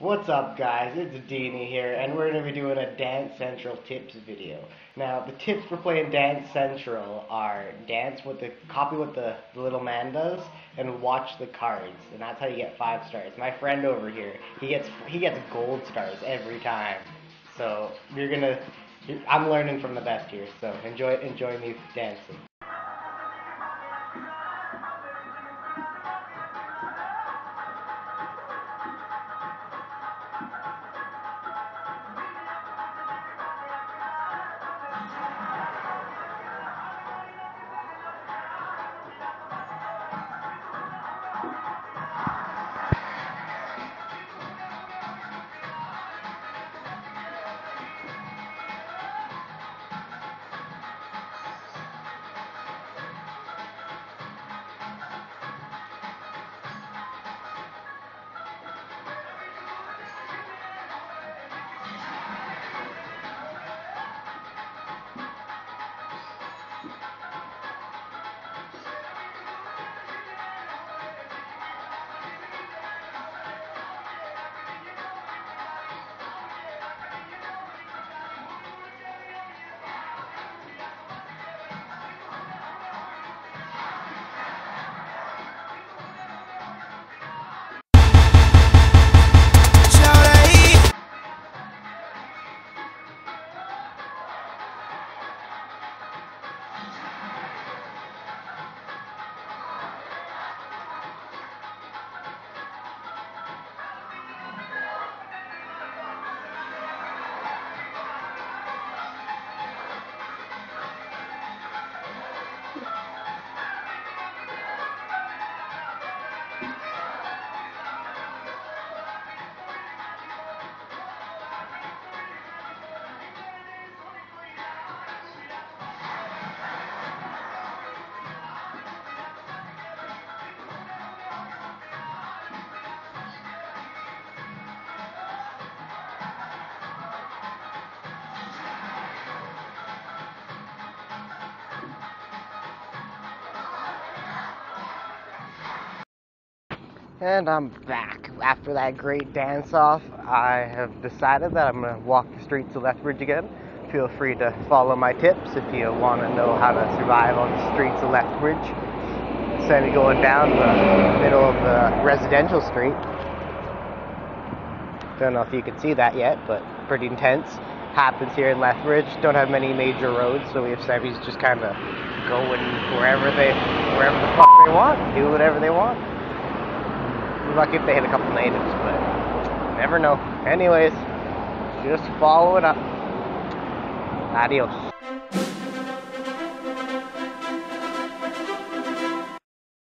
What's up guys, it's Deanie here and we're going to be doing a Dance Central tips video. Now the tips for playing Dance Central are dance what the copy what the, the little man does and watch the cards and that's how you get 5 stars. My friend over here, he gets he gets gold stars every time. So you're to I'm learning from the best here. So enjoy enjoy me dancing. And I'm back. After that great dance off, I have decided that I'm going to walk the streets of Lethbridge again. Feel free to follow my tips if you want to know how to survive on the streets of Lethbridge. Instead of going down the middle of the residential street. Don't know if you can see that yet, but pretty intense. Happens here in Lethbridge. Don't have many major roads, so we have semis just kind of going wherever they, wherever the fuck they want, do whatever they want lucky if they hit a couple natives, but never know. Anyways, just follow it up. Adios.